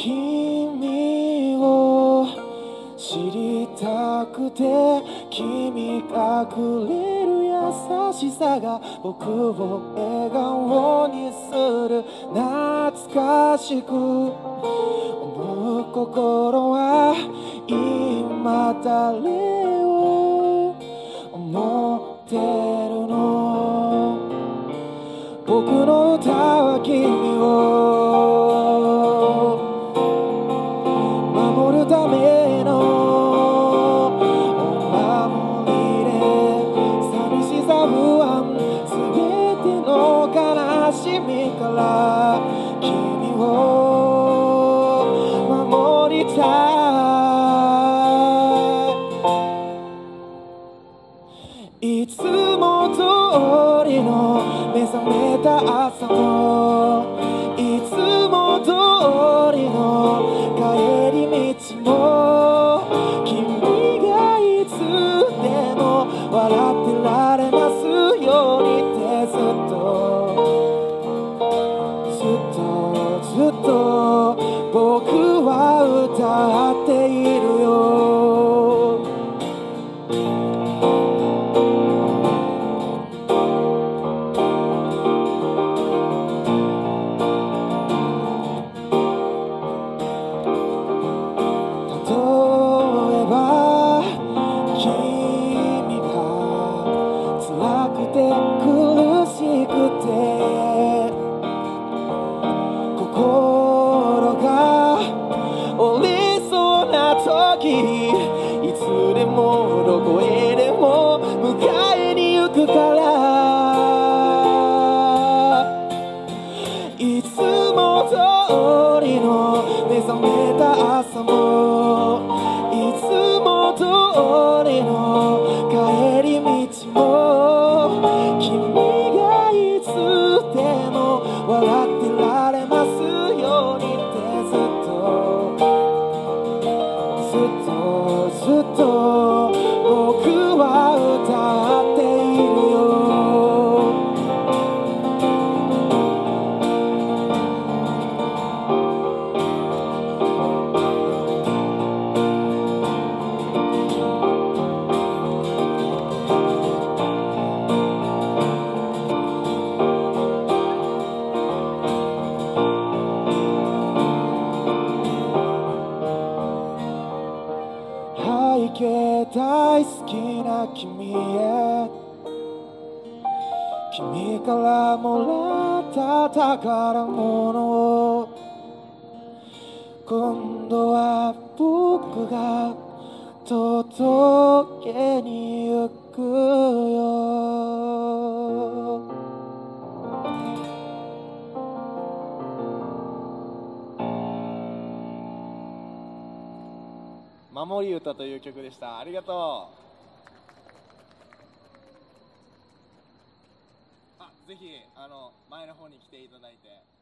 君を知りたくて君がくれる優しさが僕を笑顔にする。懐かしく。思う心は今誰を思ってための。お守りで寂しさ不安全ての悲しみから君を守りたい。いつも通りの目覚めた朝も。つも君がいつでも笑ってられますようにってずっとずっとずっと僕は歌って苦しくて心が折れそうな時いつでもどこへでも迎えに行くからいつも通りの目覚めた朝もずっと僕は歌う。君へ君からもらった宝物を今度は僕が届けに行くよ。守り歌という曲でした。ありがとう。ぜひあの前の方に来ていただいて。